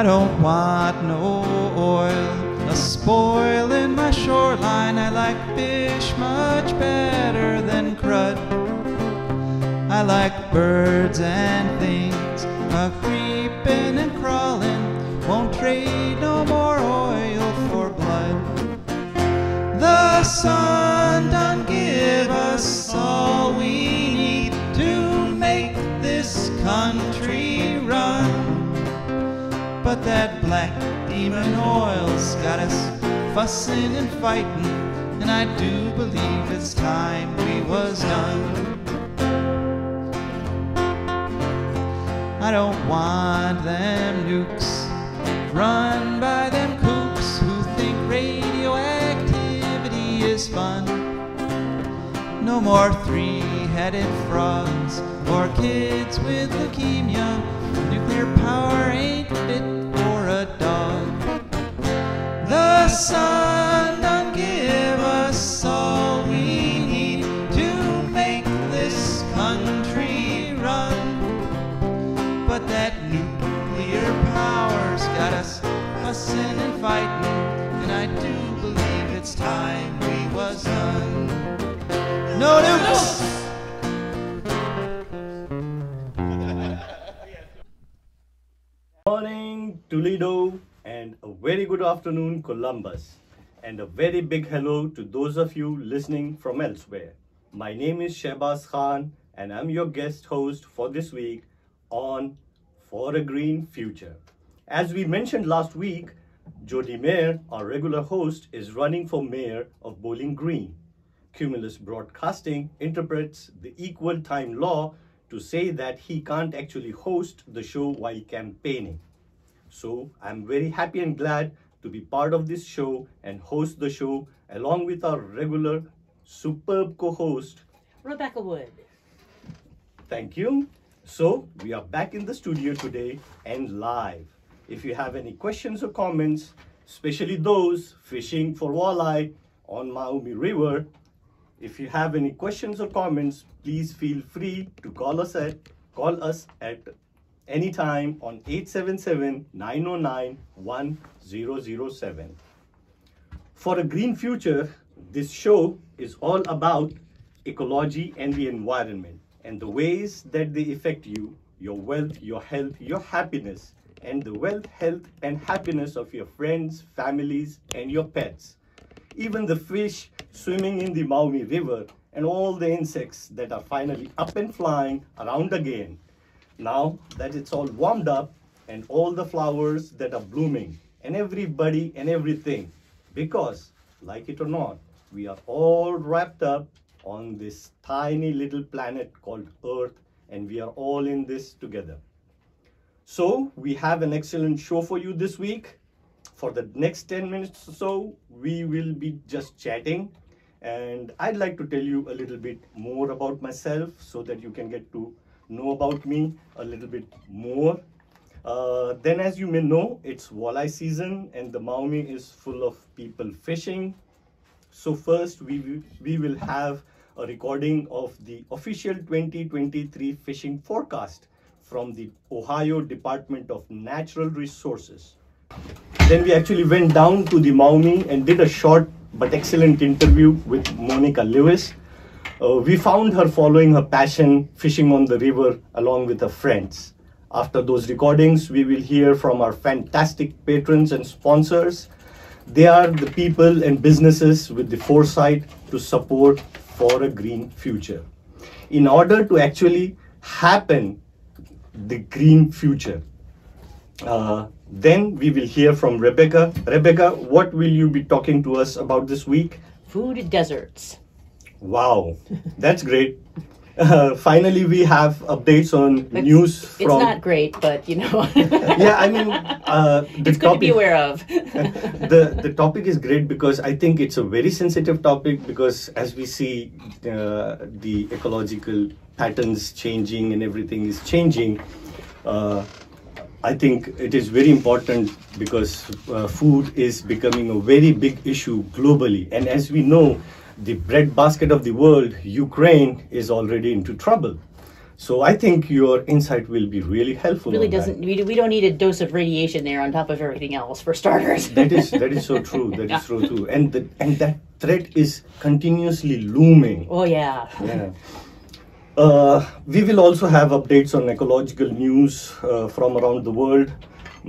I don't want no oil, a spoil in my shoreline. I like fish much better than crud. I like birds and things, a creeping and crawling. Won't trade no more oil for blood. The sun That black demon oil's got us fussing and fighting, and I do believe it's time we was done. I don't want them nukes run by them kooks who think radioactivity is fun. No more three-headed frogs or kids with leukemia. Nuclear power ain't fit a dog. The sun don't give us all we need to make this country run. But that nuclear power's got us fussing and fighting, and I do believe it's time we was done. No nukes! morning, Toledo, and a very good afternoon, Columbus. And a very big hello to those of you listening from elsewhere. My name is Shehbaz Khan, and I'm your guest host for this week on For a Green Future. As we mentioned last week, Jody Mayer, our regular host, is running for mayor of Bowling Green. Cumulus Broadcasting interprets the equal time law to say that he can't actually host the show while campaigning. So I'm very happy and glad to be part of this show and host the show along with our regular superb co host. Rebecca Wood. Thank you. So we are back in the studio today and live. If you have any questions or comments, especially those fishing for walleye on Maumee River, if you have any questions or comments, please feel free to call us at call us at any time on 877-909-1007. For a green future, this show is all about ecology and the environment and the ways that they affect you, your wealth, your health, your happiness, and the wealth, health, and happiness of your friends, families, and your pets. Even the fish swimming in the Maumee River and all the insects that are finally up and flying around again. Now that it's all warmed up and all the flowers that are blooming and everybody and everything. Because, like it or not, we are all wrapped up on this tiny little planet called Earth and we are all in this together. So, we have an excellent show for you this week. For the next 10 minutes or so, we will be just chatting. And I'd like to tell you a little bit more about myself so that you can get to know about me a little bit more. Uh, then, as you may know, it's walleye season and the Maumee is full of people fishing. So, first, we, we will have a recording of the official 2023 fishing forecast from the Ohio Department of Natural Resources. Then we actually went down to the Maumee and did a short but excellent interview with Monica Lewis. Uh, we found her following her passion fishing on the river along with her friends. After those recordings, we will hear from our fantastic patrons and sponsors. They are the people and businesses with the foresight to support for a green future. In order to actually happen the green future, uh, then we will hear from Rebecca. Rebecca, what will you be talking to us about this week? Food deserts. Wow, that's great. Uh, finally, we have updates on It's- news It's from. not great, but you know. yeah, I mean, uh, the it's good to be topic- aware of. the the topic is great because I think it's a very sensitive topic because as we see uh, the ecological patterns changing and everything is changing, uh, I think it is very important because uh, food is becoming a very big issue globally, and as we know, the breadbasket of the world, Ukraine, is already into trouble. So I think your insight will be really helpful. really doesn't. We, we don't need a dose of radiation there on top of everything else for starters. that is that is so true. That is Yeah. so true. And the, and that threat is continuously looming. oh yeah. Yeah. Uh, we will also have updates on ecological news uh, from around the world.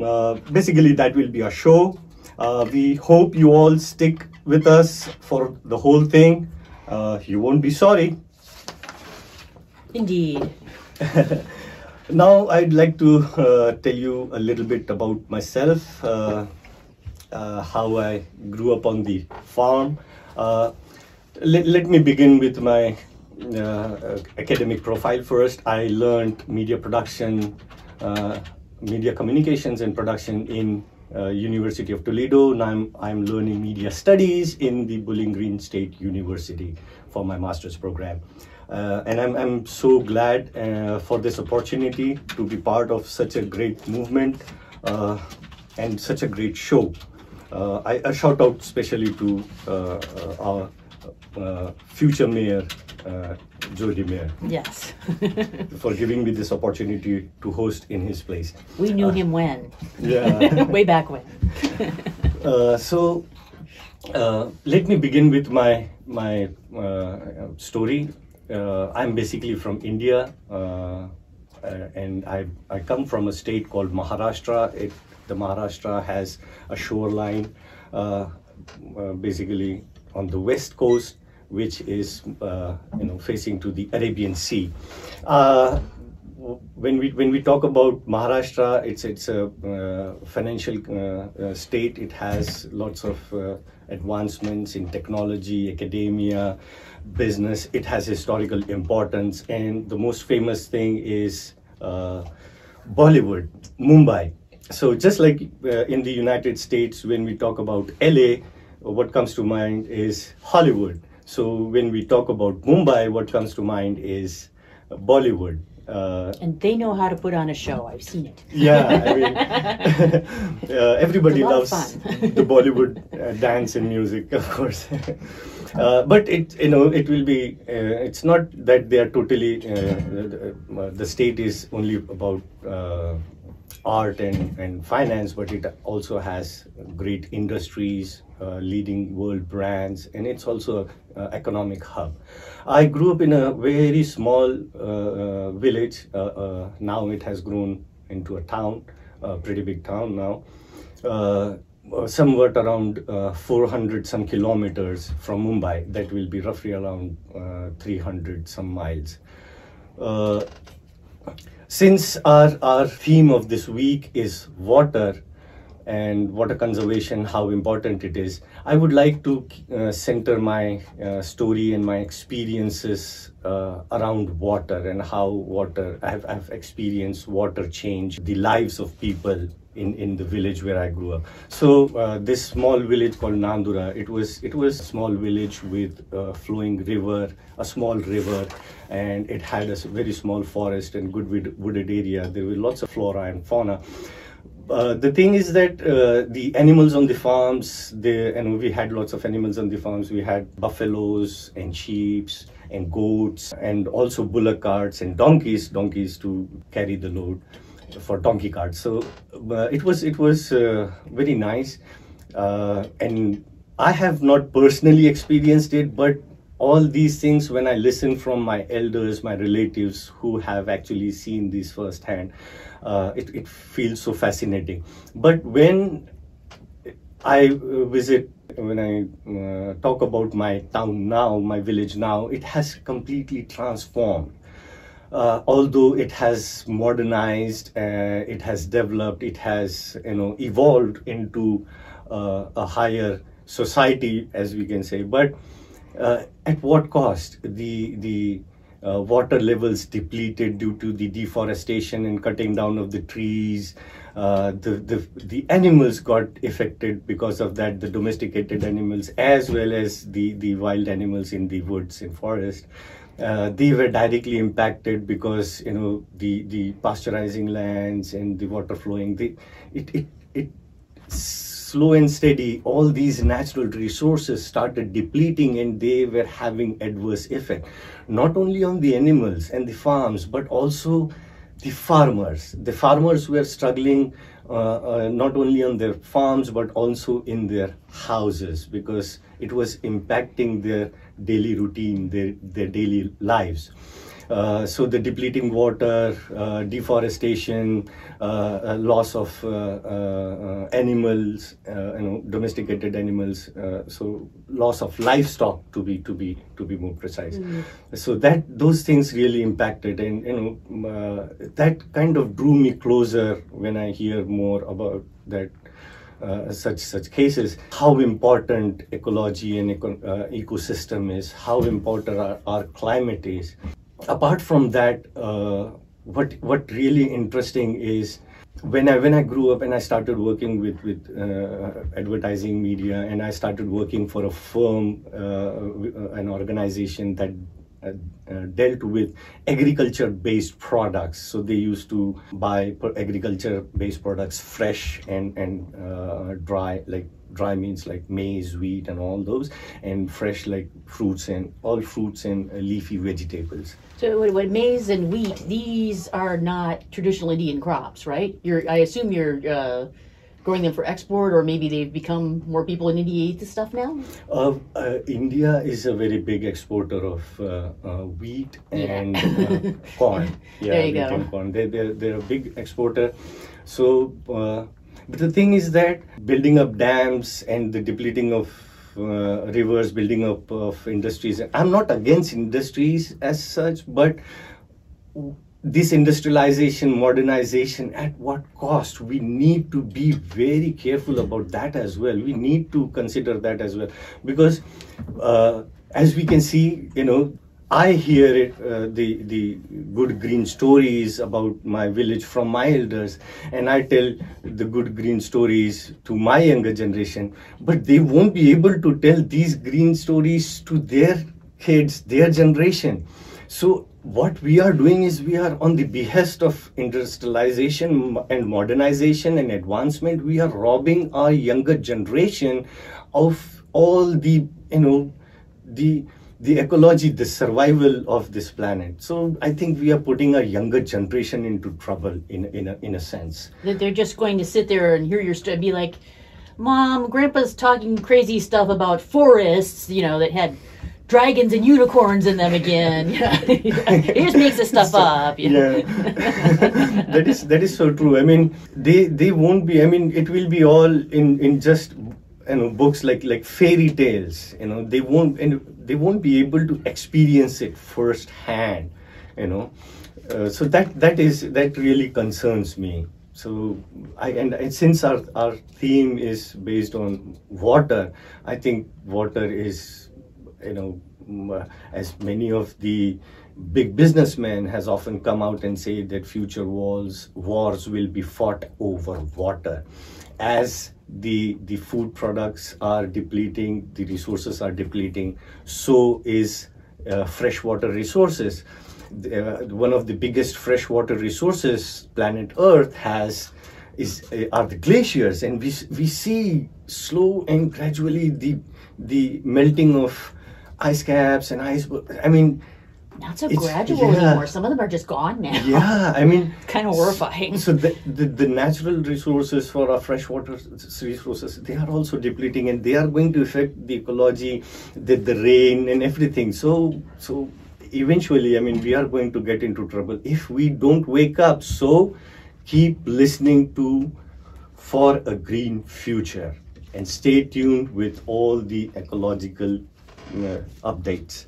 Uh, basically, that will be our show. Uh, we hope you all stick with us for the whole thing. Uh, you won't be sorry. Indeed. Now, I'd like to uh, tell you a little bit about myself, uh, uh, how I grew up on the farm. Uh, let, let me begin with my uh, academic profile first. I learned media production, uh, media communications and production in uh, University of Toledo. Now I'm, I'm learning media studies in the Bowling Green State University for my master's program. Uh, and I'm, I'm so glad uh, for this opportunity to be part of such a great movement uh, and such a great show. Uh, I, shout out especially to uh, our future mayor, uh, Jody Mayer, Yes. for giving me this opportunity to host in his place. we knew him when. Yeah. Way back when. Uh, so uh, let me begin with my my uh, story. Uh, I'm basically from India, uh, uh, and I I come from a state called Maharashtra. It, the Maharashtra has a shoreline, uh, uh, basically on the west coast, which is uh, you know facing to the Arabian Sea. Uh, when we when we talk about Maharashtra, it's it's a uh, financial uh, uh, state. It has lots of uh, advancements in technology, academia, business. It has historical importance, and the most famous thing is Bollywood, Mumbai. So just like in the United States, when we talk about LA, what comes to mind is Hollywood. So when we talk about Mumbai, what comes to mind is Bollywood. Uh, And they know how to put on a show. I've seen it. yeah, I mean, uh, everybody It's a lot of loves the Bollywood uh, dance and music, of course. uh, but it, you know, it will be. Uh, it's not that they are totally. Uh, the, the state is only about uh, art and, and finance, but it also has great industries, uh, leading world brands, and it's also an economic hub. I grew up in a very small uh, uh, village. Uh, uh, now it has grown into a town, a pretty big town now. Uh, uh, somewhat around uh, 400 some kilometers from Mumbai. That will be roughly around uh, 300 some miles. Uh, since our, our theme of this week is water and water conservation, how important it is, I would like to uh, center my uh, story and my experiences uh, around water and how water, I've, I've experienced water change the lives of people in, in the village where I grew up. So uh, this small village called Nandura, it was it was a small village with a flowing river, a small river, and it had a very small forest and good wooded area. There were lots of flora and fauna. Uh, the thing is that uh, the animals on the farms, they, and we had lots of animals on the farms. We had buffaloes and sheep and goats, and also bullock carts and donkeys, donkeys to carry the load for donkey carts. So uh, it was it was uh, very nice, uh, and I have not personally experienced it, but all these things when I listen from my elders, my relatives who have actually seen these firsthand, uh, it, it feels so fascinating. But when I visit, when I uh, talk about my town now, my village now, it has completely transformed. Uh, although it has modernized, uh, it has developed, it has you know evolved into uh, a higher society, as we can say. But uh, at what cost? The the uh, water levels depleted due to the deforestation and cutting down of the trees. Uh, the, the the animals got affected because of that. The domesticated animals, as well as the the wild animals in the woods and forest, uh, they were directly impacted because you know the the pasteurizing lands and the water flowing. The, it it it slow and steady, all these natural resources started depleting and they were having adverse effect, not only on the animals and the farms, but also the farmers. The farmers were struggling uh, uh, not only on their farms but also in their houses because it was impacting their daily routine, their, their daily lives. Uh, so the depleting water, uh, deforestation, uh, loss of animals, you know, domesticated animals. so loss of livestock, to be to be to be more precise. Mm. So that those things really impacted, and you know that kind of drew me closer when I hear more about that uh, such such cases, how important ecology and eco uh, ecosystem is, how important our, our climate is apart from that, uh, what what really interesting is when I when I grew up and I started working with with uh, advertising media and I started working for a firm, uh, an organization that uh, uh, dealt with agriculture-based products. So they used to buy agriculture-based products, fresh and and uh, dry, like dry means like maize, wheat, and all those, and fresh like fruits and all fruits and leafy vegetables. So what, what maize and wheat, these are not traditional Indian crops, right? You're, I assume you're uh, growing them for export, or maybe they've become more people in India eat this stuff now? Uh, uh, India is a very big exporter of uh, uh wheat and uh, corn. Yeah, there you go. And corn. They, they're, they're a big exporter. So, uh, but the thing is that building up dams and the depleting of uh, rivers, building up of industries. I'm not against industries as such, but this industrialization, modernization, at what cost? We need to be very careful about that as well. We need to consider that as well, because uh, as we can see, you know, I hear it, uh, the the good green stories about my village from my elders, and I tell the good green stories to my younger generation. But they won't be able to tell these green stories to their kids, their generation. So what we are doing is we are on the behest of industrialization and modernization and advancement. We are robbing our younger generation of all the you know the the ecology, the survival of this planet. So I think we are putting our younger generation into trouble in in a, in a sense. That they're just going to sit there and hear your story, be like, "Mom, Grandpa's talking crazy stuff about forests," you know, that had dragons and unicorns in them again. he just makes this stuff so, up. Yeah, that is that is so true. I mean, they they won't be. I mean, it will be all in in just you know books like like fairy tales. You know, they won't and they won't be able to experience it firsthand. You know, uh, so that that is that really concerns me. So I and, and since our our theme is based on water, I think water is you know uh, as many of the big businessmen has often come out and said that future wars wars will be fought over water as the the food products are depleting the resources are depleting so is uh, freshwater resources. Uh, one of the biggest freshwater resources planet earth has is uh, are the glaciers. And we we see slow and gradually the the melting of ice caps and ice i mean not so gradual yeah. anymore. Some of them are just gone now. Yeah, I mean, kind of horrifying. So the, the, the natural resources for our freshwater resources they are also depleting, and they are going to affect the ecology, the the rain and everything. So so eventually, I mean, we are going to get into trouble if we don't wake up. So keep listening to for a green future and stay tuned with all the ecological uh, updates.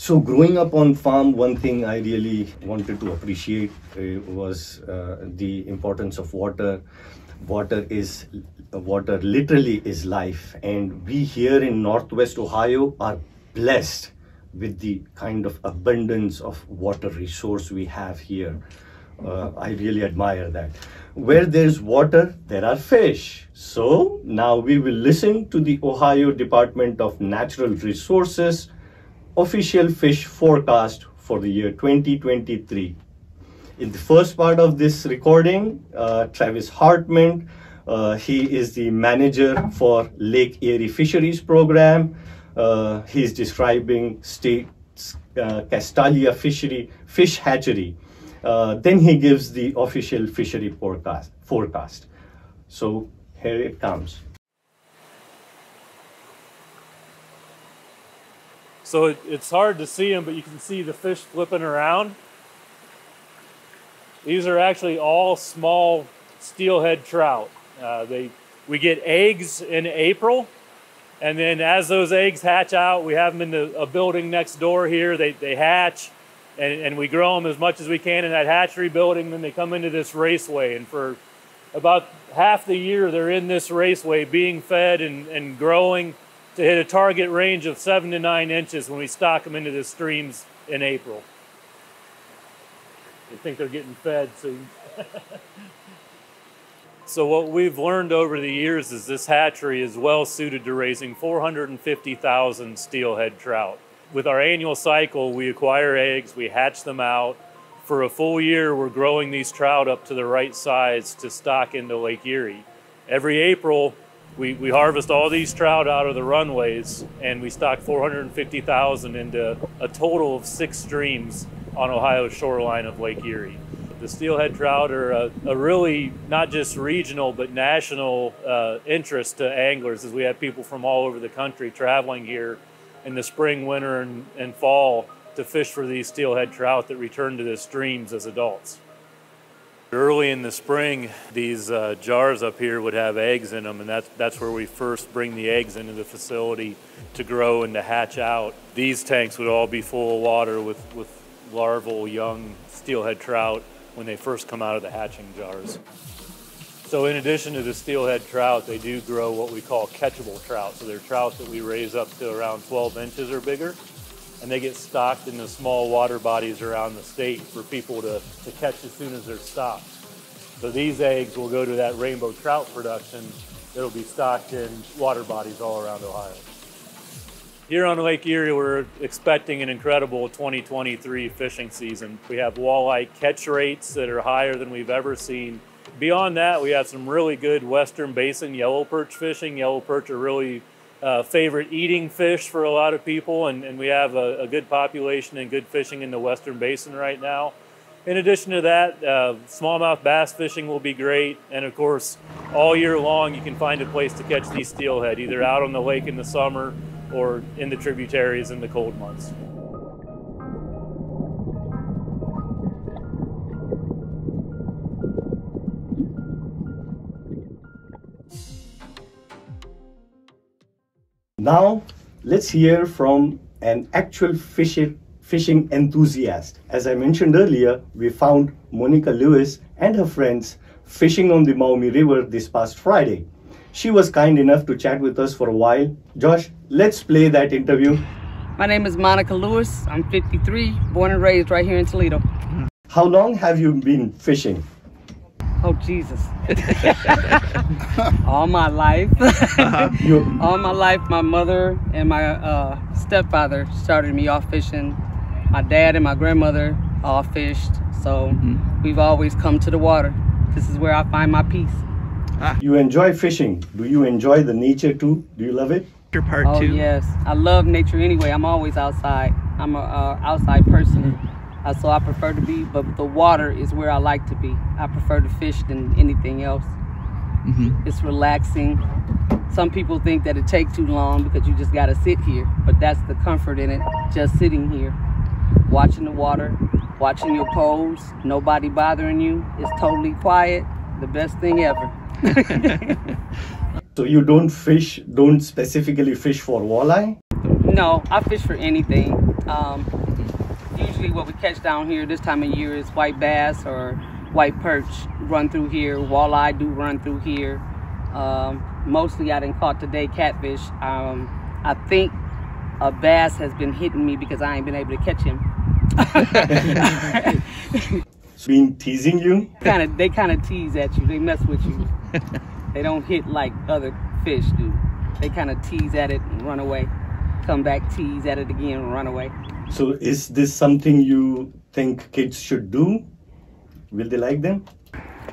So growing up on farm, one thing I really wanted to appreciate uh, was uh, the importance of water. Water is water literally is life, and we here in Northwest Ohio are blessed with the kind of abundance of water resource we have here. Uh, I really admire that. Where there's water, there are fish. So now we will listen to the Ohio Department of Natural Resources official fish forecast for the year 2023. In the first part of this recording, uh, Travis Hartman Uh, he is the manager for Lake Erie Fisheries Program. Uh, he's describing state uh, Castalia fishery fish hatchery. Uh, then he gives the official fishery forecast. Forecast. So here it comes. So it, it's hard to see them, but you can see the fish flipping around. These are actually all small steelhead trout. Uh, they we get eggs in April, and then as those eggs hatch out, we have them in the, a building next door here. They they hatch, and, and we grow them as much as we can in that hatchery building. Then they come into this raceway, and for about half the year they're in this raceway being fed and, and growing to hit a target range of seven to nine inches when we stock them into the streams in April. They think they're getting fed soon. so what we've learned over the years is this hatchery is well suited to raising 450,000 steelhead trout. With our annual cycle, we acquire eggs, we hatch them out. For a full year, we're growing these trout up to the right size to stock into Lake Erie. Every April, we, we harvest all these trout out of the runways and we stock 450,000 into a total of six streams on Ohio's shoreline of Lake Erie. The steelhead trout are a, a really not just regional but national uh, interest to anglers as we have people from all over the country traveling here in the spring, winter, and, and fall to fish for these steelhead trout that return to the streams as adults. Early in the spring, these uh, jars up here would have eggs in them, and that's, that's where we first bring the eggs into the facility to grow and to hatch out. These tanks would all be full of water with, with larval young steelhead trout when they first come out of the hatching jars. So in addition to the steelhead trout, they do grow what we call catchable trout. So they're trout that we raise up to around 12 inches or bigger and they get stocked in the small water bodies around the state for people to, to catch as soon as they're stocked. So these eggs will go to that rainbow trout production that'll be stocked in water bodies all around Ohio. Here on Lake Erie, we're expecting an incredible 2023 fishing season. We have walleye catch rates that are higher than we've ever seen. Beyond that, we have some really good Western Basin yellow perch fishing. Yellow perch are really uh, favorite eating fish for a lot of people, and, and we have a, a, good population and good fishing in the Western Basin right now. In addition to that, uh, smallmouth bass fishing will be great, and of course, all year long you can find a place to catch these steelhead, either out on the lake in the summer or in the tributaries in the cold months. Now, let's hear from an actual fishing, fishing enthusiast. As I mentioned earlier, we found Monica Lewis and her friends fishing on the Maumee River this past Friday. She was kind enough to chat with us for a while. Josh, let's play that interview. My name is Monica Lewis. I'm 53, born and raised right here in Toledo. How long have you been fishing? Oh Jesus! All my life, all my life, my mother and my uh, stepfather started me off fishing. My dad and my grandmother all fished, so mm-hmm. we've always come to the water. This is where I find my peace. Ah. You enjoy fishing. Do you enjoy the nature too? Do you love it? Your part oh, too. yes, I love nature anyway. I'm always outside. I'm a uh, outside person. Uh, so I prefer to be, but the water is where I like to be. I prefer to fish than anything else. Mm-hmm. It's relaxing. Some people think that it takes too long because you just got to sit here, but that's the comfort in it, just sitting here, watching the water, watching your poles, nobody bothering you. It's totally quiet, the best thing ever. so you don't fish, don't specifically fish for walleye? No, I fish for anything. Um, usually what we catch down here this time of year is white bass or white perch run through here. Walleye do run through here. Um, mostly I didn't caught today catfish. Um, I think a bass has been hitting me because I ain't been able to catch him. been teasing you? Kind of, they kind of tease at you. They mess with you. they don't hit like other fish do. They kind of tease at it and run away. Come back, tease at it again, and run away. So is this something you think kids should do? Will they like them?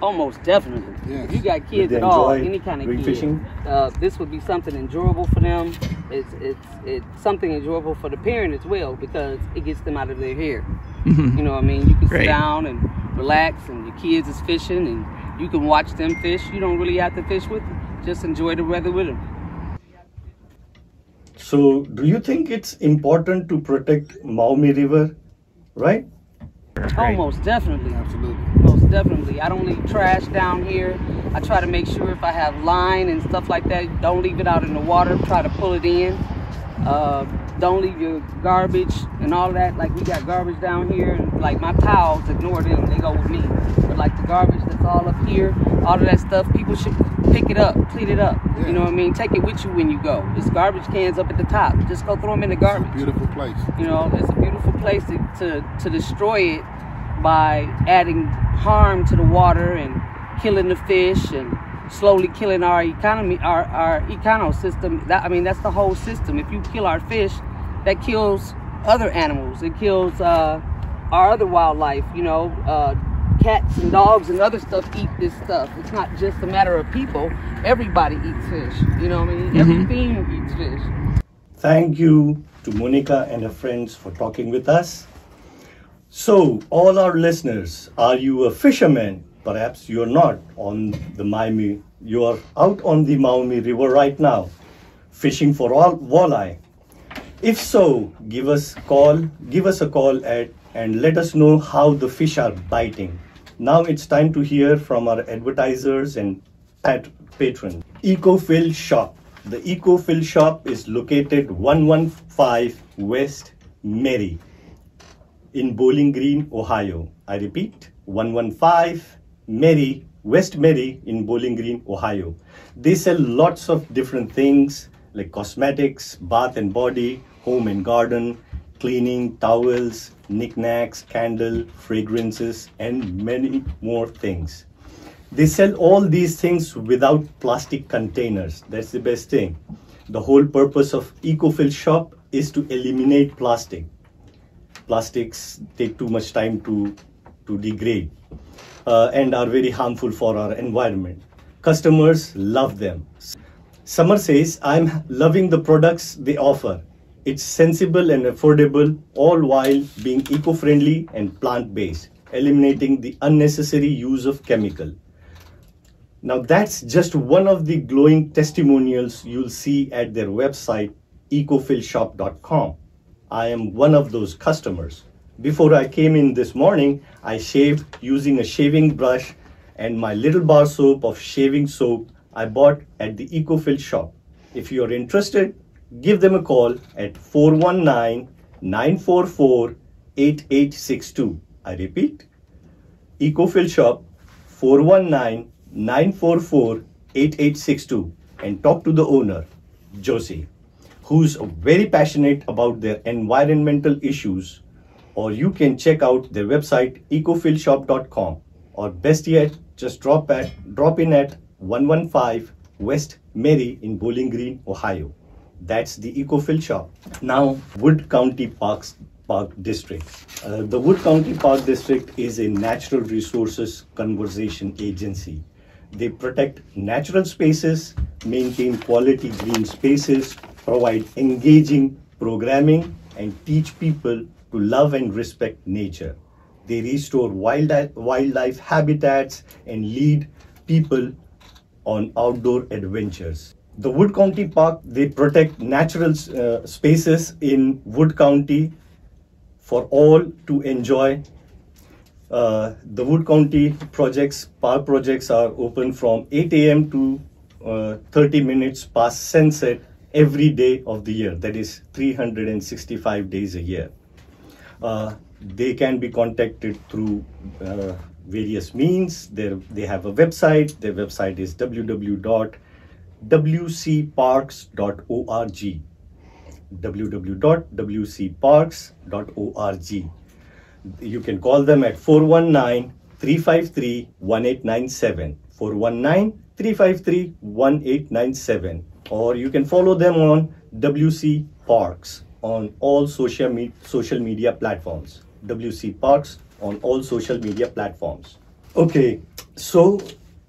Almost definitely. Yes. If you got kids they at all, enjoy any kind of green kid, fishing? uh, this would be something enjoyable for them. It's it's it's something enjoyable for the parent as well because it gets them out of their hair. You know what I mean? You can Great. sit down and relax, and your kids is fishing, and you can watch them fish. You don't really have to fish with them. Just enjoy the weather with them. So, do you think it's important to protect Maumee River, right? Oh, most definitely. Absolutely. Most definitely. I don't leave trash down here. I try to make sure if I have line and stuff like that, don't leave it out in the water. Try to pull it in. Uh, don't leave your garbage and all that. Like we got garbage down here, and like my towels, ignore them. They go with me. But like the garbage that's all up here, all of that stuff, people should pick it up, clean it up. Yeah. You know what I mean? Take it with you when you go. There's garbage cans up at the top. Just go throw them in the garbage. Beautiful place. You know, it's a beautiful place to, to, to destroy it by adding harm to the water and killing the fish and slowly killing our economy, our, our ecosystem. That, I mean, that's the whole system. If you kill our fish, that kills other animals. It kills uh, our other wildlife, you know, uh, cats and dogs and other stuff eat this stuff. It's not just a matter of people. Everybody eats fish. You know what I mean? Every being eats fish. Thank you to Monica and her friends for talking with us. So, all our listeners, are you a fisherman? Perhaps you're not on the Miami. You are out on the Maumee River right now, fishing for all walleye. If so, give us call, give us a call at and let us know how the fish are biting. Now it's time to hear from our advertisers and pat- patrons. Ecofill Shop. The Ecofill Shop is located 115 West Mary in Bowling Green, Ohio. I repeat, 115 Mary, West Mary in Bowling Green, Ohio. They sell lots of different things like cosmetics, bath and body, home and garden, cleaning, towels, knickknacks, candle, fragrances, and many more things. They sell all these things without plastic containers. That's the best thing. The whole purpose of Ecofill Shop is to eliminate plastic plastics take too much time to to degrade uh, and are very harmful for our environment customers love them summer says i'm loving the products they offer it's sensible and affordable all while being eco-friendly and plant-based eliminating the unnecessary use of chemical now that's just one of the glowing testimonials you'll see at their website ecofillshop.com. I am one of those customers. Before I came in this morning, I shaved using a shaving brush and my little bar soap of shaving soap I bought at the Ecofill shop. If you are interested, give them a call at 419 944 8862. I repeat, Ecofill Shop 419 944 8862 and talk to the owner, Josie, who's very passionate about their environmental issues. Or you can check out their website ecofillshop.com or best yet, just drop at drop in at 115 West Mary in Bowling Green, Ohio. That's the Ecofill shop. Now, Wood County Parks Park District. Uh, the Wood County Park District is a natural resources conservation agency. They protect natural spaces, maintain quality green spaces, provide engaging programming, and teach people to love and respect nature. They restore wild, wildlife habitats and lead people on outdoor adventures. The Wood County Park, they protect natural uh, spaces in Wood County for all to enjoy. Uh, the Wood County projects, park projects are open from 8 a.m. to uh, 30 minutes past sunset every day of the year. That is 365 days a year. Uh, they can be contacted through uh, various means. They're, they have a website. Their website is www.wcparks.org. www.wcparks.org. You can call them at 419 353 1897. 419 353 1897. Or you can follow them on WC Parks on all social, me- social media platforms. WC Parks on all social media platforms. Okay, so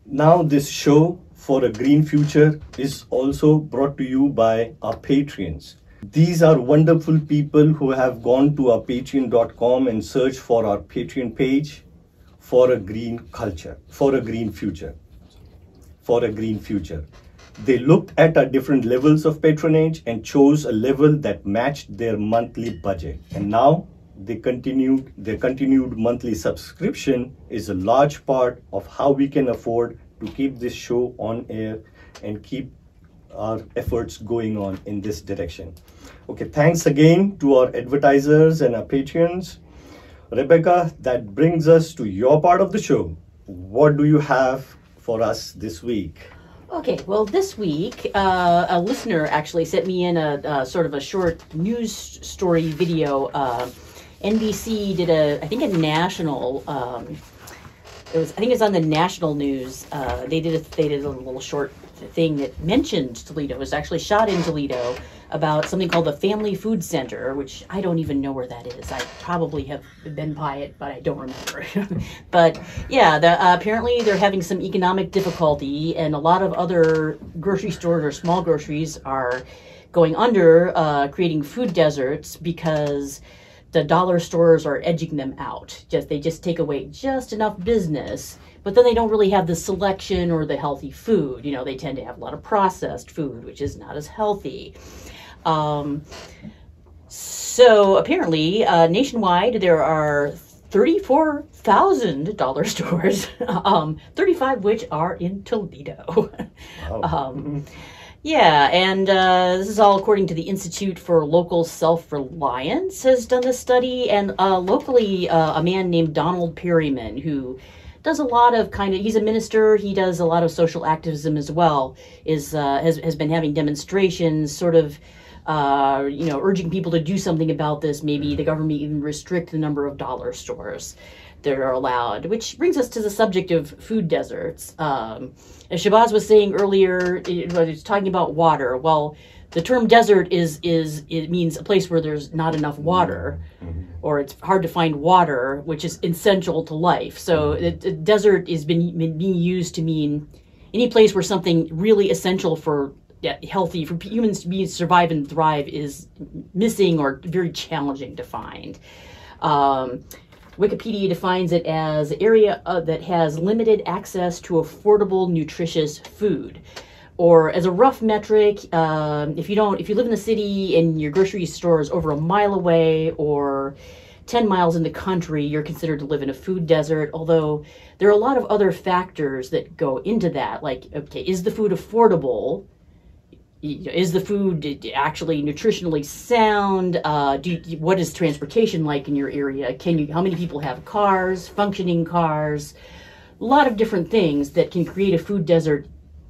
now this show for a green future is also brought to you by our patrons. These are wonderful people who have gone to our patreon.com and searched for our Patreon page for a green culture, for a green future, for a green future. They looked at our different levels of patronage and chose a level that matched their monthly budget. And now they continued their continued monthly subscription is a large part of how we can afford to keep this show on air and keep our efforts going on in this direction. Okay, thanks again to our advertisers and our patrons. Rebecca, that brings us to your part of the show. What do you have for us this week? Okay, well, this week, uh, a listener actually sent me in a, a, sort of a short news story video. Uh, NBC did a, I think, a national. Um, it was, I think, it's on the national news. Uh, they did, a, they did a little short thing that mentioned Toledo. It was actually shot in Toledo about something called the Family Food Center, which I don't even know where that is. I probably have been by it, but I don't remember. but yeah, the, uh, apparently they're having some economic difficulty, and a lot of other grocery stores or small groceries are going under, uh, creating food deserts because the dollar stores are edging them out. Just they just take away just enough business but then they don't really have the selection or the healthy food. You know, they tend to have a lot of processed food, which is not as healthy. Um, so apparently, uh, nationwide, there are 34,000 dollar stores, um, 35 which are in Toledo. Wow. um, yeah, and uh, this is all according to the Institute for Local Self Reliance has done this study, and uh, locally, uh, a man named Donald Perryman who does a lot of kind of he's a minister he does a lot of social activism as well is uh, has, has been having demonstrations sort of uh, you know urging people to do something about this. Maybe the government even restrict the number of dollar stores that are allowed which brings us to the subject of food deserts. Um, as Shehbaz was saying earlier it was talking about water. Well the term desert is is it means a place where there's not enough water mm-hmm. or it's hard to find water which is essential to life. So mm-hmm. desert is been, been being used to mean any place where something really essential for healthy for humans to be survive and thrive is missing or very challenging to find um, Wikipedia defines it as area uh, that has limited access to affordable, nutritious food or as a rough metric, um, if you don't, if you live in the city and your grocery store is over a mile away or 10 miles in the country, you're considered to live in a food desert. Although there are a lot of other factors that go into that. Like, okay, is the food affordable? Is the food actually nutritionally sound? Uh, do what is transportation like in your area? Can you? How many people have cars? Functioning cars? A lot of different things that can create a food desert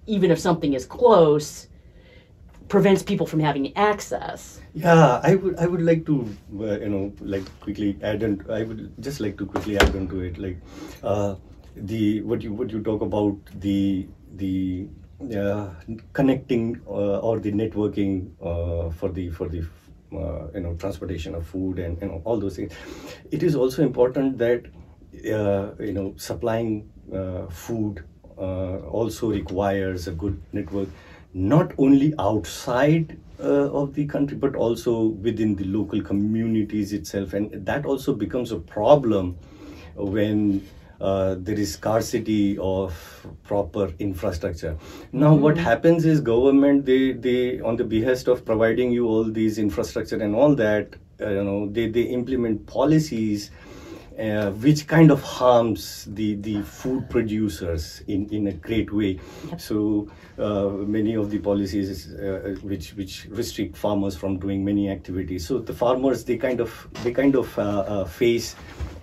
even if something is close, prevents people from having access. Yeah, I would I would like to uh, you know like quickly add on. I would just like to quickly add on to it like uh, the what you what you talk about the the uh, connecting uh, or the networking uh, for the for the uh, you know transportation of food and you know all those things. It is also important that you know supplying food uh, also requires a good network, not only outside uh, of the country, but also within the local communities itself. And that also becomes a problem when uh, there is scarcity of proper infrastructure. Now, mm-hmm. what happens is government they they on the behest of providing you all these infrastructure and all that, uh, you know, they they implement policies uh, which kind of harms the, the food producers in, in a great way. Yep. So uh, many of the policies uh, which which restrict farmers from doing many activities. So the farmers they kind of they kind of uh, uh, face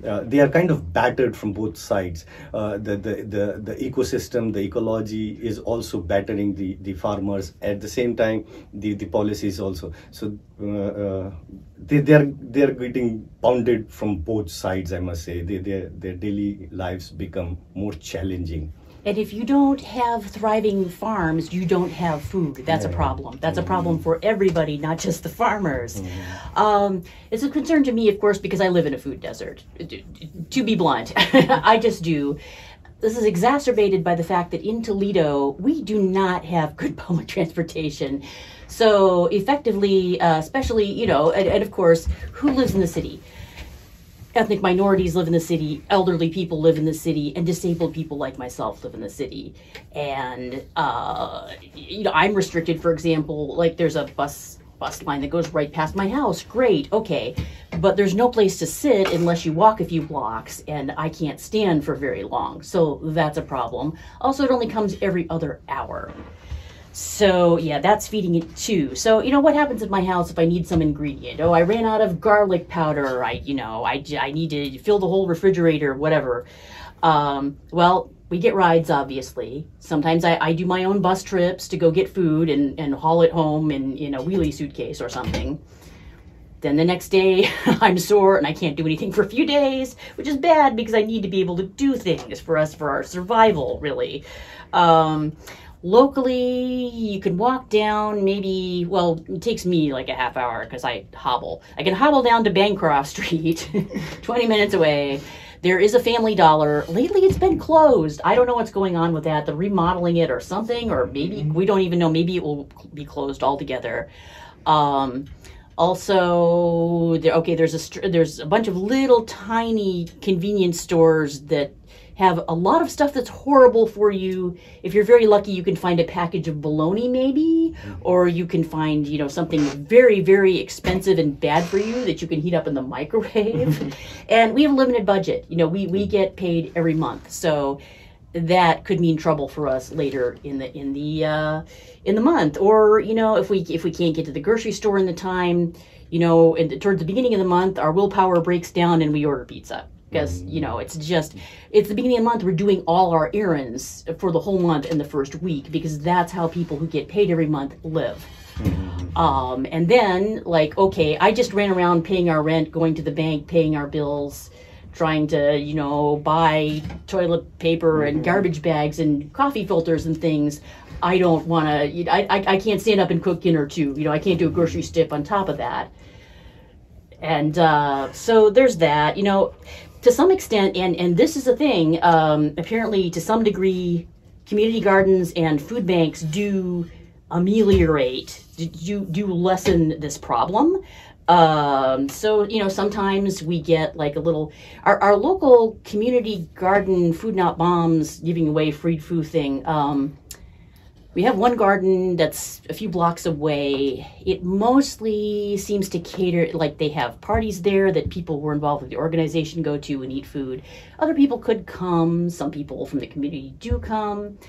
uh, they are kind of battered from both sides. Uh, the, the, the, the ecosystem, the ecology is also battering the, the farmers. At the same time, the, the policies also. So uh, uh they, they're, they're getting pounded from both sides, I must say. They, their, their daily lives become more challenging. And if you don't have thriving farms, you don't have food. That's yeah. a problem. That's mm-hmm. a problem for everybody, not just the farmers. Mm-hmm. Um, it's a concern to me, of course, because I live in a food desert. To be blunt, I just do. this is exacerbated by the fact that in Toledo we do not have good public transportation. So effectively, uh, especially you know, and, and of course, who lives in the city? Ethnic minorities live in the city, elderly people live in the city, and disabled people like myself live in the city. And uh, you know, I'm restricted. For example, like there's a bus bus line that goes right past my house. Great, okay, but there's no place to sit unless you walk a few blocks, and I can't stand for very long. So that's a problem. Also, it only comes every other hour. So yeah, that's feeding it too. So you know what happens at my house if I need some ingredient? Oh, I ran out of garlic powder. I you know I I need to fill the whole refrigerator, whatever. Um, well, we get rides obviously. Sometimes I, I do my own bus trips to go get food and and haul it home in in a wheelie suitcase or something. Then the next day I'm sore and I can't do anything for a few days, which is bad because I need to be able to do things for us for our survival, really. Um, locally you can walk down maybe well it takes me like a half hour because i hobble. I can hobble down to bancroft street 20 minutes away. There is a family dollar. Lately it's been closed. I don't know what's going on with that they're remodeling it or something or maybe we don't even know. Maybe it will be closed altogether. Um, also there okay there's a str- there's a bunch of little tiny convenience stores that have a lot of stuff that's horrible for you. If you're very lucky, you can find a package of bologna, maybe, or you can find, you know, something very, very expensive and bad for you that you can heat up in the microwave. and we have a limited budget. You know, we, we get paid every month. So that could mean trouble for us later in the in the uh, in the month. Or, you know, if we if we can't get to the grocery store in the time, you know, in the, towards the beginning of the month, our willpower breaks down and we order pizza because you know it's just it's the beginning of the month we're doing all our errands for the whole month in the first week because that's how people who get paid every month live. Um, and then like okay i just ran around paying our rent going to the bank paying our bills trying to you know buy toilet paper and garbage bags and coffee filters and things. I don't want to I, I i can't stand up and cook dinner too you know i can't do a grocery stip on top of that. And uh, so there's that you know to some extent, and and this is a thing. Um, apparently, to some degree, community gardens and food banks do ameliorate, do do lessen this problem. Um, so you know, sometimes we get like a little our, our local community garden food not bombs giving away free food thing. Um, we have one garden that's a few blocks away. It mostly seems to cater, like they have parties there that people who are involved with the organization go to and eat food. Other people could come. Some people from the community do come.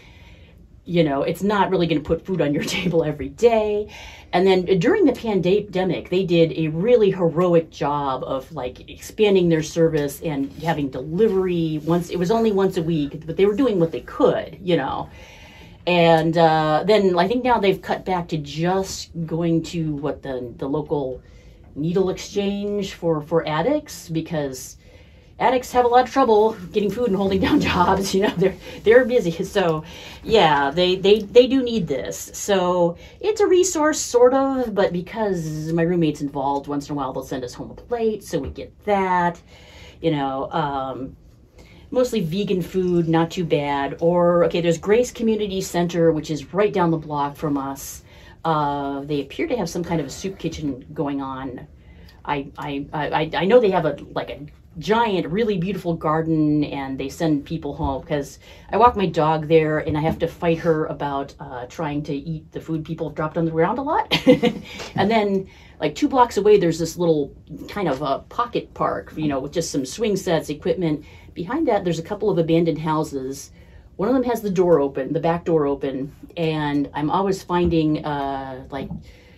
You know, it's not really going to put food on your table every day. And then during the pandemic, they did a really heroic job of like expanding their service and having delivery once. It was only once a week, but they were doing what they could, you know and uh, then I think now they've cut back to just going to what the the local needle exchange for for addicts because addicts have a lot of trouble getting food and holding down jobs. You know, they're they're busy. So, yeah, they they they do need this. So it's a resource, sort of, but because my roommate's involved, once in a while they'll send us home a plate, so we get that. You know, um, mostly vegan food, not too bad. Or, okay, there's Grace Community Center, which is right down the block from us. Uh, they appear to have some kind of a soup kitchen going on. I, I, I, I know they have a like a giant, really beautiful garden, and they send people home because I walk my dog there, and I have to fight her about uh, trying to eat the food people have dropped on the ground a lot. and then, like two blocks away, there's this little kind of a pocket park, you know, with just some swing sets, equipment behind that, there's a couple of abandoned houses. One of them has the door open, the back door open, and I'm always finding uh, like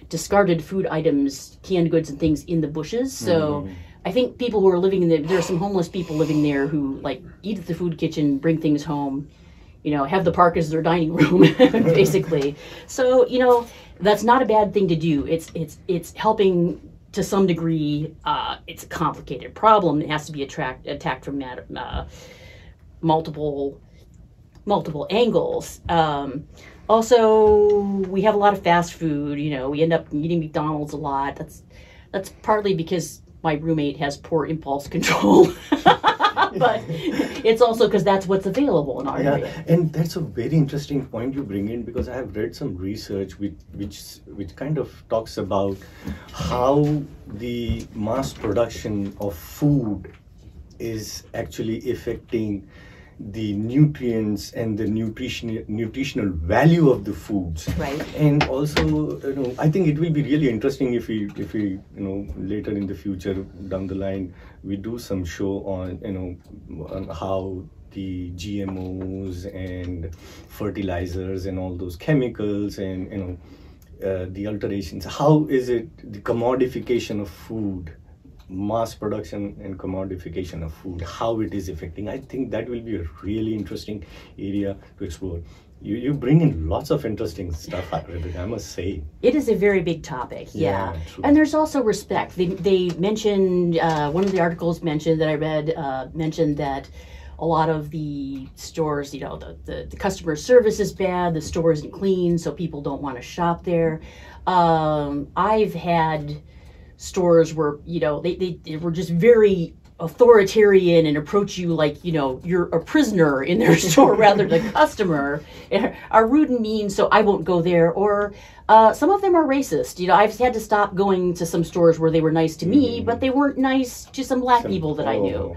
discarded food items, canned goods, and things in the bushes. So mm. I think people who are living in there, there are some homeless people living there who like eat at the food kitchen, bring things home, you know, have the park as their dining room, basically. So you know, that's not a bad thing to do. It's it's it's helping to some degree, uh, it's a complicated problem. It has to be attract, attacked from uh, multiple multiple angles. Um, also, we have a lot of fast food. You know, we end up eating McDonald's a lot. That's that's partly because my roommate has poor impulse control. but it's also because that's what's available in our yeah, area. and that's a very interesting point you bring in because I have read some research which which which kind of talks about how the mass production of food is actually affecting the nutrients and the nutrition nutritional value of the foods Right. and also you know i think it will be really interesting if we if we you know later in the future down the line we do some show on you know on how the gmos and fertilizers and all those chemicals and you know uh, the alterations how is it the commodification of food mass production and commodification of food how it is affecting i think that will be a really interesting area to explore you, you bring in lots of interesting stuff Rebecca, i must say It is a very big topic, yeah. Yeah, and there's also respect. They, they mentioned, uh, one of the articles mentioned that I read uh, mentioned that a lot of the stores, you know, the, the, the customer service is bad, the store isn't clean, so people don't want to shop there. Um, I've had stores were, you know, they, they, they were just very authoritarian and approach you like you know you're a prisoner in their store rather than a customer. Are rude and mean so i won't go there. Or uh, some of them are racist. You know i've had to stop going to some stores where they were nice to me but they weren't nice to some black people that i knew. Oh.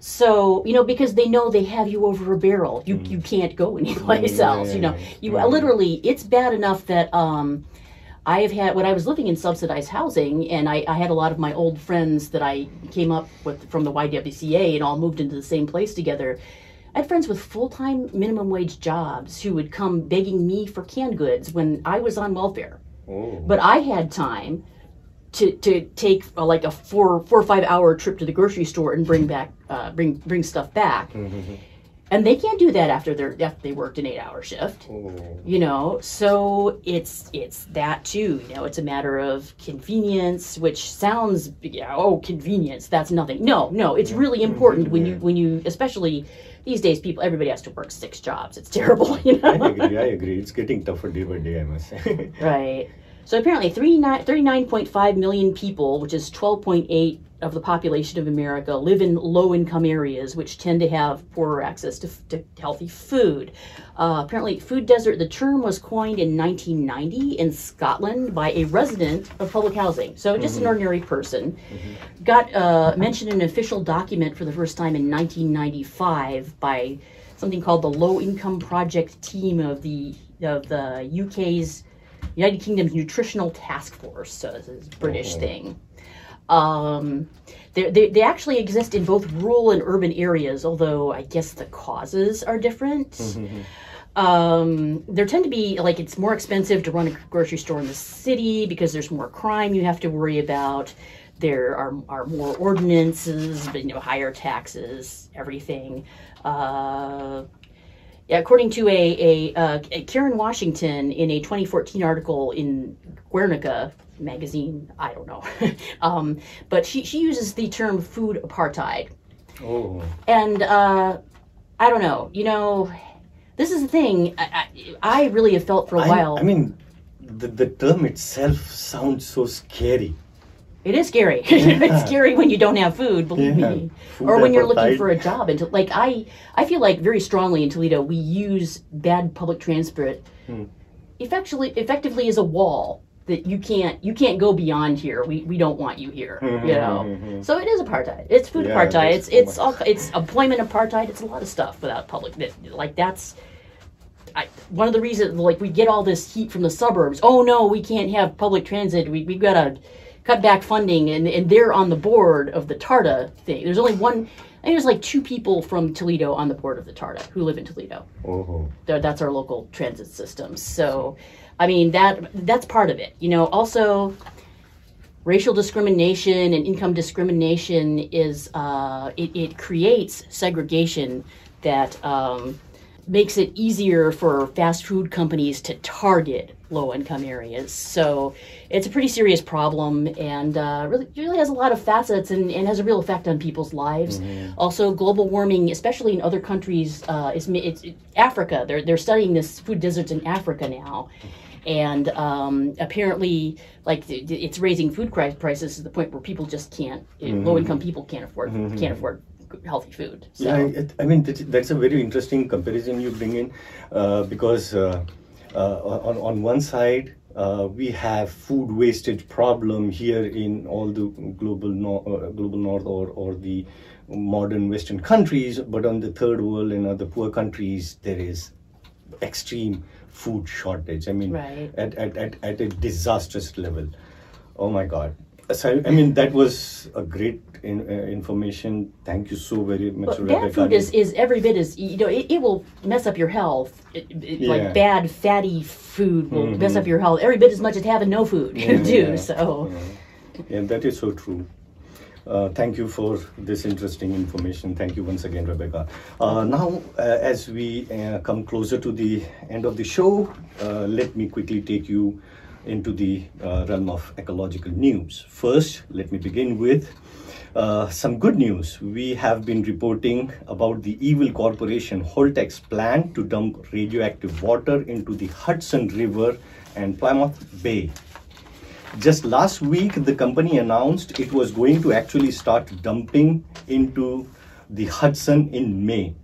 so you know because they know they have you over a barrel. You you can't go anyplace Yeah, else you know. you yeah. literally it's bad enough that um I have had when I was living in subsidized housing, and I, I had a lot of my old friends that I came up with from the YWCA and all moved into the same place together. I had friends with full time minimum wage jobs who would come begging me for canned goods when I was on welfare. Oh. But I had time to, to take uh, like a four four or five hour trip to the grocery store and bring back uh, bring bring stuff back. And they can't do that after they're after they worked an eight hour shift Oh. you know so it's it's that too you know it's a matter of convenience which sounds yeah, oh convenience that's nothing no no it's really important when you when you especially these days people everybody has to work six jobs it's terrible you know I agree. I agree. It's getting tougher day by day. I must say. right so apparently 39 39.5 million people which is 12.8 of the population of america live in low income areas which tend to have poorer access to, to healthy food uh, apparently food desert the term was coined in 1990 in scotland by a resident of public housing so just an ordinary person got uh, mentioned in an official document for the first time in 1995 by something called the Low Income Project Team of the of the UK's United Kingdom's Nutritional Task Force. So this is a British Oh. thing. Um, they, they, they actually exist in both rural and urban areas, although I guess the causes are different. Um, there tend to be like it's more expensive to run a grocery store in the city because there's more crime you have to worry about. There are, are more ordinances, but, you know, higher taxes, everything. Uh, yeah, according to a, a, uh, a Karen Washington in a 2014 article in Guernica magazine, I don't know, um, but she, she uses the term food apartheid. Oh. And uh, I don't know, you know, this is the thing. I, I, I really have felt for a I, while. I mean, the, the term itself sounds so scary. It is scary. it's scary when you don't have food, believe Yeah. me, Food or when you're looking for a job. And like I, I feel like very strongly in Toledo, we use bad public transport Hmm. effectively, effectively as a wall that you can't, you can't go beyond here. We, we don't want you here. You mm-hmm, know. Mm-hmm. So it is apartheid. It's food. Yeah, apartheid. It's it's all, it's employment apartheid. It's a lot of stuff without public. that- Like that's. I, one of the reasons, like, we get all this heat from the suburbs. Oh no, we can't have public transit. We we've got to cut back funding, and and they're on the board of the TARTA thing. There's only one. I think there's like two people from Toledo on the board of the TARTA who live in Toledo. Oh. Th- That's our local transit system. So, I mean that that's part of it. You know, also racial discrimination and income discrimination is uh, it, it creates segregation that um, makes it easier for fast food companies to target low income areas. So it's a pretty serious problem and uh, really, really has a lot of facets and, and has a real effect on people's lives. Also, global warming, especially in other countries, uh, is ma- it's, Africa. They're, they're studying this food deserts in Africa now. And um, apparently, like it's raising food prices to the point where people just can't, low income people can't afford can't afford healthy food. So. Yeah, it, I mean that- that's a very interesting comparison you bring in, uh, because uh, uh, on on one side uh, we have food wastage problem here in all the global nor- uh, global north or or the modern Western countries, but on the third world and other poor countries there is extreme food shortage. I mean, Right. at, at, at, at a disastrous level. Oh my God. So, I mean, that was a great in, uh, information. Thank you so very much, But bad Rebecca. food is, is every bit as you know it, it will mess up your health. It, it- Yeah. Like bad fatty food will mess Mhm. up your health every bit as much as having no food Yeah, do. yeah, So yeah. Yeah, that is so true. Uh, thank you for this interesting information. Thank you once again, Rebecca. Uh, now, uh, as we uh, come closer to the end of the show, uh, let me quickly take you into the uh, realm of ecological news. First, let me begin with uh, some good news. We have been reporting about the evil corporation Holtec's plan to dump radioactive water into the Hudson River and Plymouth Bay. Just last week, the company announced it was going to actually start dumping into the Hudson in May.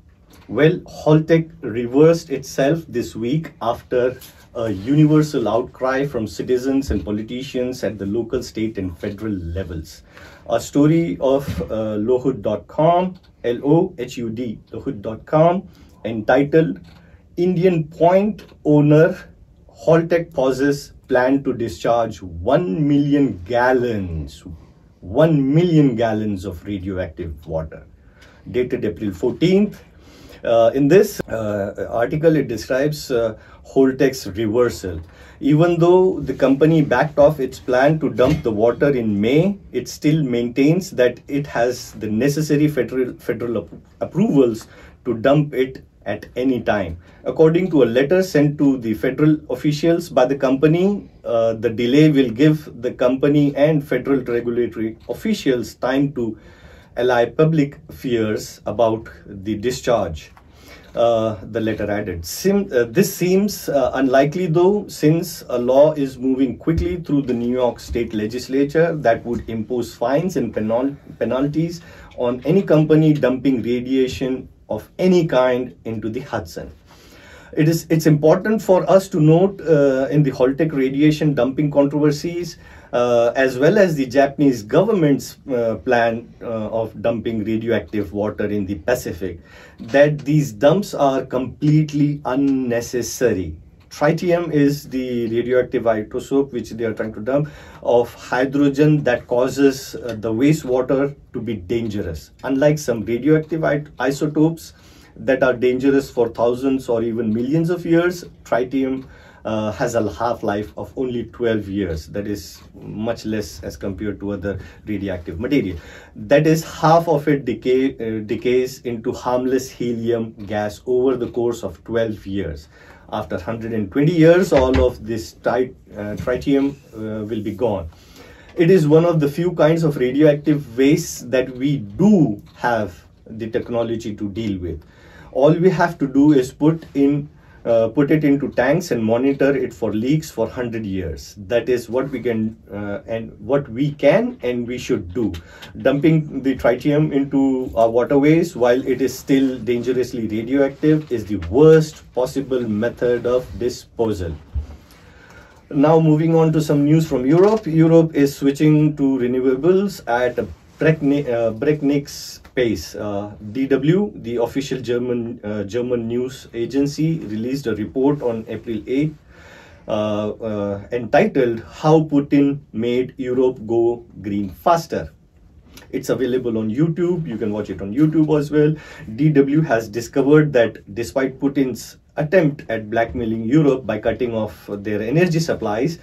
Well, Holtec reversed itself this week after a universal outcry from citizens and politicians at the local, state, and federal levels. A story of uh, Lohud.com, L O H U D, Lohud.com, entitled Indian Point Owner Holtec pauses plan to discharge 1 million gallons, 1 million gallons of radioactive water. Dated April 14th. Uh, in this uh, article, it describes uh, Holtec's reversal. Even though the company backed off its plan to dump the water in May, it still maintains that it has the necessary federal, federal ap- approvals to dump it at any time. According to a letter sent to the federal officials by the company, uh, the delay will give the company and federal regulatory officials time to allay public fears about the discharge. Uh, the letter added. Sim, uh, this seems uh, unlikely though, since a law is moving quickly through the New York State legislature that would impose fines and penal- penalties on any company dumping radiation of any kind into the Hudson. It is it's important for us to note uh, in the Holtec radiation dumping controversies, uh, as well as the Japanese government's uh, plan uh, of dumping radioactive water in the Pacific, that these dumps are completely unnecessary. Tritium is the radioactive isotope which they are trying to dump of hydrogen that causes uh, the wastewater to be dangerous. Unlike some radioactive isotopes that are dangerous for thousands or even millions of years, tritium uh, has a half life of only 12 years. That is much less as compared to other radioactive material. That is, half of it decay, uh, decays into harmless helium gas over the course of 12 years. After 120 years, all of this tri- uh, tritium uh, will be gone. It is one of the few kinds of radioactive waste that we do have the technology to deal with. All we have to do is put in uh, put it into tanks and monitor it for leaks for 100 years. That is what we can uh, and what we can and we should do. Dumping the tritium into our waterways while it is still dangerously radioactive is the worst possible method of disposal. Now moving on to some news from Europe. Europe is switching to renewables at a breakneck, uh, pace. Uh, DW, the official German uh, German news agency, released a report on April 8 uh, uh, entitled "How Putin Made Europe Go Green Faster." It's available on YouTube. You can watch it on YouTube as well. DW has discovered that despite Putin's attempt at blackmailing Europe by cutting off their energy supplies,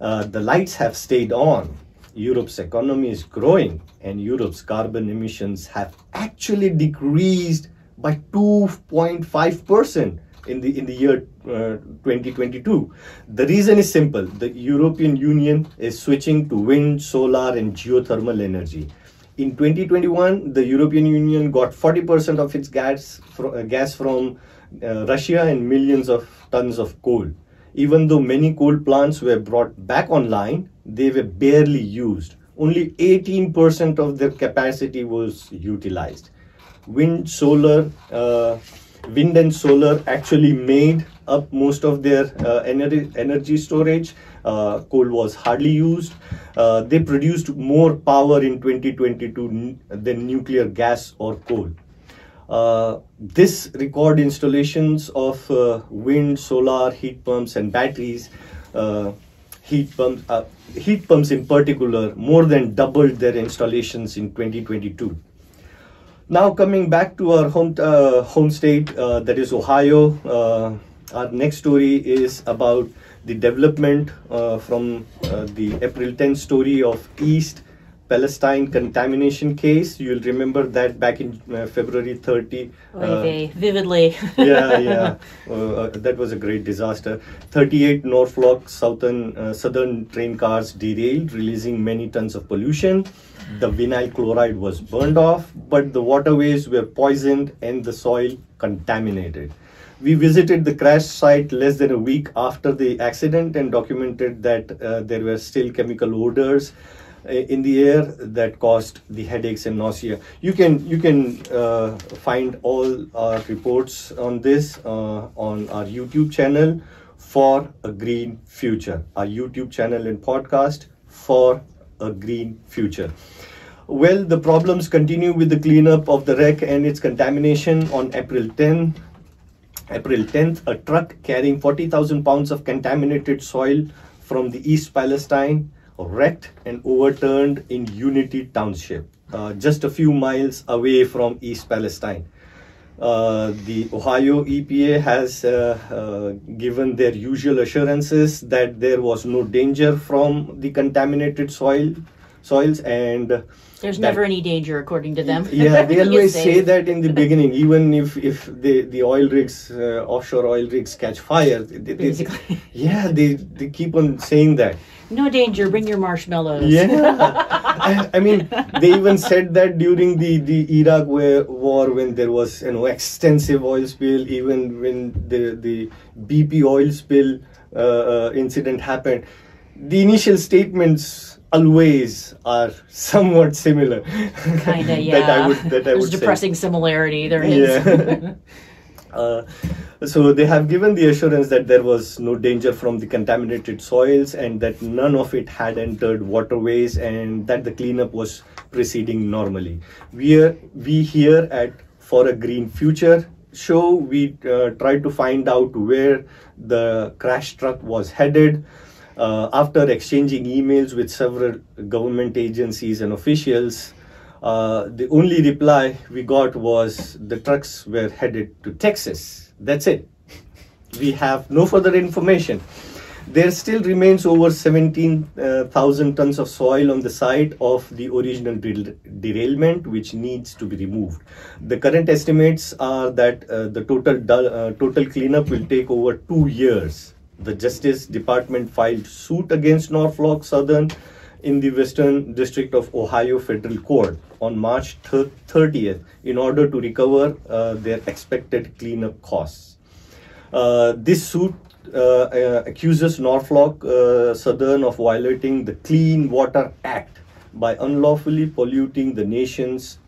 uh, the lights have stayed on. Europe's economy is growing, and Europe's carbon emissions have actually decreased by 2.5 percent in the in the year uh, 2022. The reason is simple: the European Union is switching to wind, solar, and geothermal energy. In 2021, the European Union got 40% of its gas, fro- uh, gas from uh, Russia and millions of tons of coal. Even though many coal plants were brought back online, they were barely used. Only 18% of their capacity was utilized. wind, solar, uh, wind and solar actually made up most of their uh, energy, energy storage. Uh, coal was hardly used. Uh, they produced more power in 2022 n- than nuclear gas or coal. Uh, this record installations of uh, wind, solar, heat pumps, and batteries, uh, heat pumps, uh, heat pumps in particular, more than doubled their installations in 2022. Now coming back to our home uh, home state, uh, that is Ohio. Uh, our next story is about the development uh, from uh, the April 10 story of East Palestine contamination case. You'll remember that back in uh, February 30. Oy uh, vividly. yeah, yeah. Uh, uh, that was a great disaster. 38 Norfolk southern uh, southern train cars derailed, releasing many tons of pollution. The vinyl chloride was burned off, but the waterways were poisoned and the soil contaminated. We visited the crash site less than a week after the accident and documented that uh, there were still chemical odors in the air that caused the headaches and nausea. You can you can uh, find all our reports on this uh, on our YouTube channel for a green future. Our YouTube channel and podcast for a green future. Well, the problems continue with the cleanup of the wreck and its contamination on April 10. April 10th, a truck carrying 40,000 pounds of contaminated soil from the East Palestine wrecked and overturned in Unity Township, uh, just a few miles away from East Palestine. Uh, the Ohio EPA has uh, uh, given their usual assurances that there was no danger from the contaminated soil soils and There's that- never any danger, according to them. yeah they always say that in the beginning even if if the the oil rigs uh, offshore oil rigs catch fire they, they- Basically. yeah they they keep on saying that No danger, bring your marshmallows. yeah I, I mean they even said that during the the iraq war when there was you know extensive oil spill even when the the bp oil spill uh, uh, incident happened the initial statements always are somewhat similar Kinda, yeah. that i would that i There's would say. depressing similarity. There is. Yeah. Uh, so they have given the assurance that there was no danger from the contaminated soils and that none of it had entered waterways and that the cleanup was proceeding normally. We are, we here at For a Green Future show we uh, tried to find out where the crash truck was headed. Uh, after exchanging emails with several government agencies and officials, uh, the only reply we got was the trucks were headed to Texas. That's it. We have no further information. There still remains over 17,000 tons of soil on the site of the original derailment, which needs to be removed. The current estimates are that uh, the total uh, total cleanup will take over two years. The Justice Department filed suit against Norfolk Southern in the Western District of Ohio Federal Court on March thir- 30th in order to recover uh, their expected cleanup costs. Uh, this suit uh, uh, accuses Norfolk uh, Southern of violating the Clean Water Act by unlawfully polluting the nation's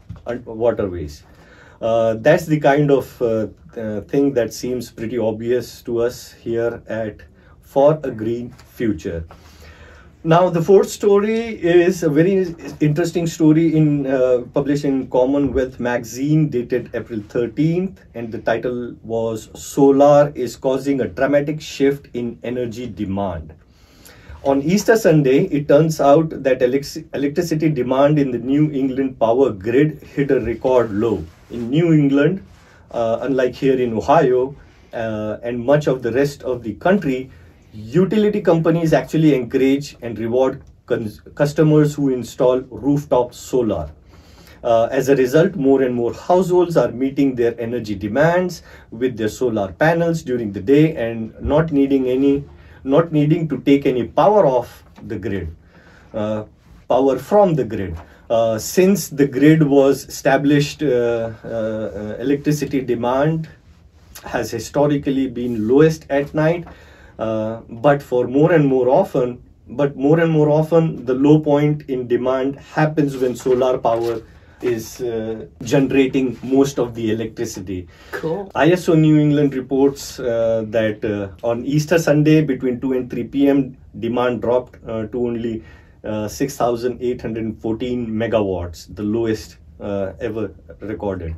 waterways. Uh, that's the kind of thing that seems pretty obvious to us here at For a Green Future. Now, the fourth story is a very interesting story in uh, published in Commonwealth magazine dated April 13th, and the title was "Solar is causing a dramatic shift in energy demand." On Easter Sunday, it turns out that elec- electricity demand in the New England power grid hit a record low. In New England, uh, unlike here in Ohio uh, and much of the rest of the country, utility companies actually encourage and reward customers who install rooftop solar. Uh, as a result, more and more households are meeting their energy demands with their solar panels during the day and not needing any, not needing to take any power off the grid, uh, power from the grid. Uh, since the grid was established, uh, uh, uh, electricity demand has historically been lowest at night, but for more and more often, but more and more often, the low point in demand happens when solar power is uh, generating most of the electricity. Cool. ISO New England reports uh, that uh, on Easter Sunday between 2 and 3 p.m., demand dropped uh, to only uh, 6,814 megawatts, the lowest uh, ever recorded.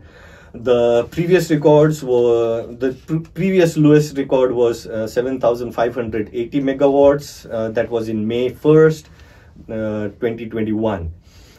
The previous records were the pr- previous lowest record was uh, 7,580 megawatts. Uh, that was in May 1st, uh, 2021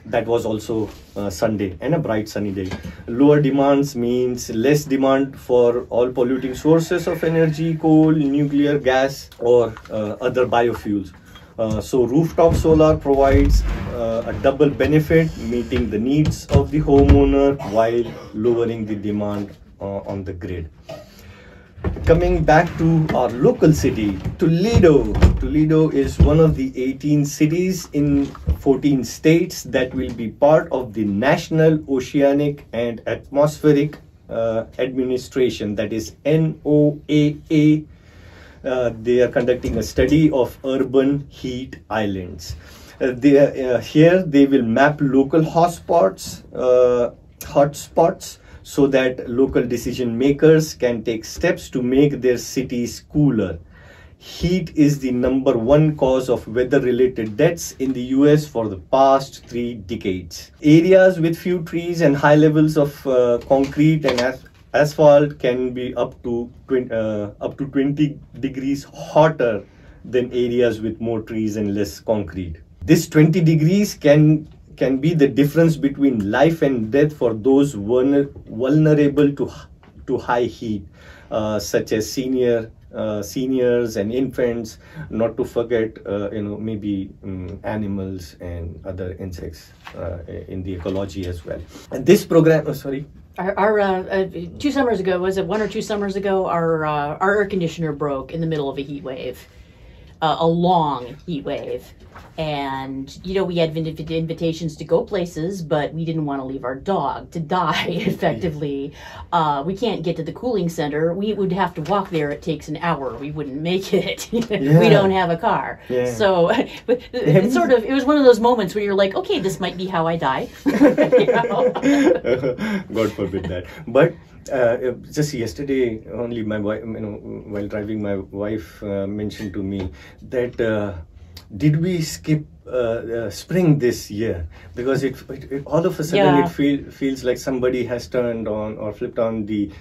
that was also uh, Sunday and a bright sunny day. Lower demands means less demand for all polluting sources of energy, coal, nuclear, gas, or uh, other biofuels. Uh, so rooftop solar provides uh, a double benefit, meeting the needs of the homeowner while lowering the demand uh, on the grid coming back to our local city, Toledo. Toledo is one of the 18 cities in 14 states that will be part of the National Oceanic and Atmospheric uh, Administration, that is NOAA. Uh, they are conducting a study of urban heat islands. Uh, they, uh, here they will map local hotspots, uh, hotspots so that local decision makers can take steps to make their cities cooler. Heat is the number one cause of weather related deaths in the US for the past three decades. Areas with few trees and high levels of uh, concrete and asphalt can be up to, twen- uh, up to 20 degrees hotter than areas with more trees and less concrete. This 20 degrees can can be the difference between life and death for those vulner- vulnerable to to high heat, uh, such as senior uh, seniors and infants. Not to forget, uh, you know, maybe um, animals and other insects uh, in the ecology as well. And this program, oh, sorry. Our, our uh, uh, two summers ago was it one or two summers ago? Our uh, our air conditioner broke in the middle of a heat wave, uh, a long heat wave, and you know we had inv- invitations to go places, but we didn't want to leave our dog to die. Effectively, uh, we can't get to the cooling center. We would have to walk there. It takes an hour. We wouldn't make it. we don't have a car. Yeah. So but it's sort of it was one of those moments where you're like, okay, this might be how I die. God forbid that. But uh, just yesterday, only my wife, you know, while driving, my wife uh, mentioned to me that uh, did we skip uh, uh, spring this year? Because it, it, it all of a sudden Yeah. it feel, feels like somebody has turned on or flipped on the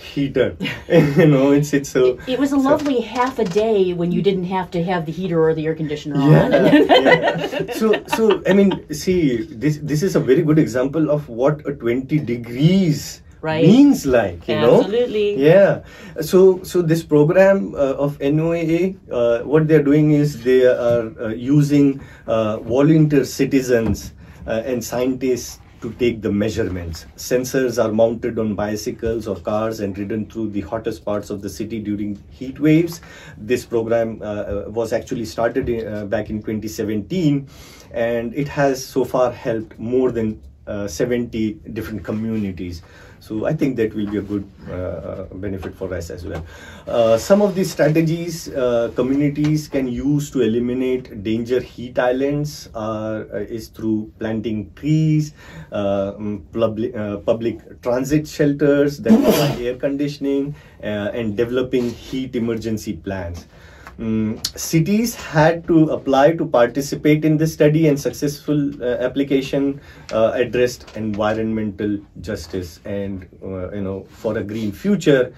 heater. you know, it's it's so. It was a lovely half a day when you didn't have to have the heater or the air conditioner on. yeah, yeah. So, so I mean, see, this this is a very good example of what a twenty degrees Right. means like. You know. Absolutely. Yeah. So, so this program uh, of NOAA, uh, what they're doing is they are uh, using uh, volunteer citizens uh, and scientists to take the measurements. Sensors are mounted on bicycles or cars and ridden through the hottest parts of the city during heat waves. This program uh, uh, was actually started in, uh, back in 2017 and it has so far helped more than uh, 70 different communities. So I think that will be a good uh, benefit for us as well. Uh, some of the strategies uh, communities can use to eliminate danger heat islands are, uh, is through planting trees, uh, mm, public, uh, public transit shelters that air conditioning, and developing heat emergency plans. Mm, cities had to apply to participate in this study and successful uh, application uh, addressed environmental justice and uh, you know for a green future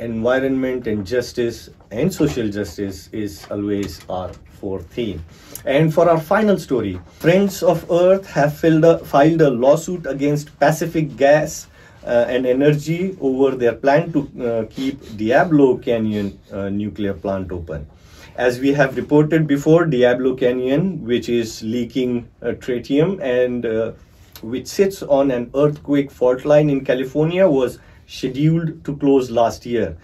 environment and justice and social justice is always our fourth theme and for our final story friends of earth have filed a, filed a lawsuit against pacific gas uh, and energy over their plan to uh, keep Diablo Canyon uh, nuclear plant open. As we have reported before, Diablo Canyon, which is leaking uh, tritium and uh, which sits on an earthquake fault line in California, was scheduled to close last year.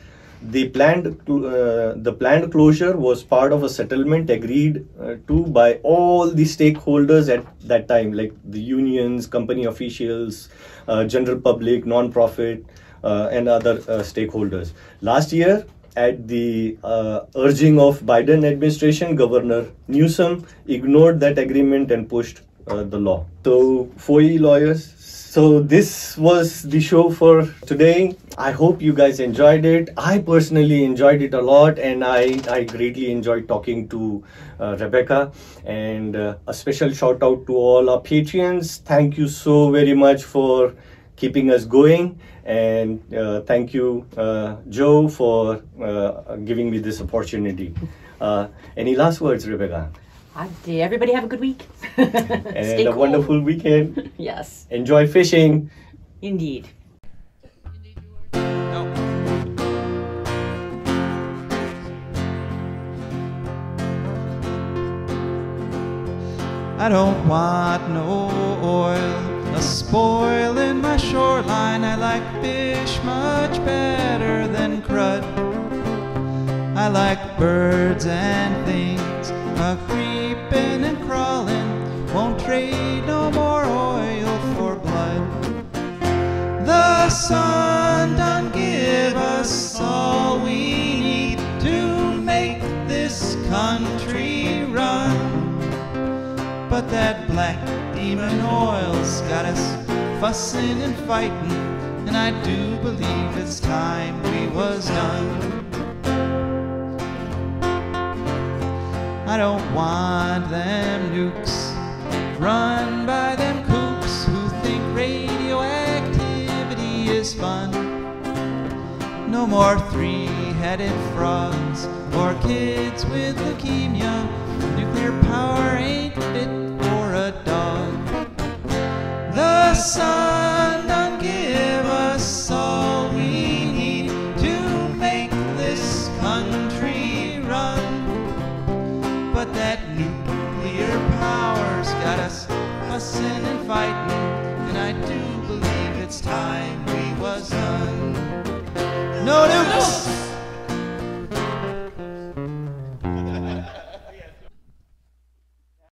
The planned uh, the planned closure was part of a settlement agreed uh, to by all the stakeholders at that time, like the unions, company officials, uh, general public, non-profit, uh, and other uh, stakeholders. Last year, at the uh, urging of Biden administration, Governor Newsom ignored that agreement and pushed uh, the law. So, FOIA lawyers So this was the show for today. I hope you guys enjoyed it. I personally enjoyed it a lot, and I I greatly enjoyed talking to uh, Rebecca. And uh, a special shout out to all our patrons. Thank you so very much for keeping us going. And uh, thank you, uh, Joe, for uh, giving me this opportunity. Uh, any last words, Rebecca? I, everybody have a good week. And Stay a cool. wonderful weekend. Yes, Enjoy fishing. indeed. I don't want no oil, a spoil in my shoreline. I like fish much better than crud. I like birds and things a creeping and crawling. Won't trade no more oil for blood. The sun done give us all we need to make this country run. But that black demon oil's got us fussing and fighting, and I do believe it's time we was done. I don't want them nukes run by them kooks who think radioactivity is fun. No more three-headed frogs or kids with leukemia. Nuclear power ain't The sun done give us all we need to make this country run. But that nuclear power's got us fussing and fighting, and I do believe it's time we was done. No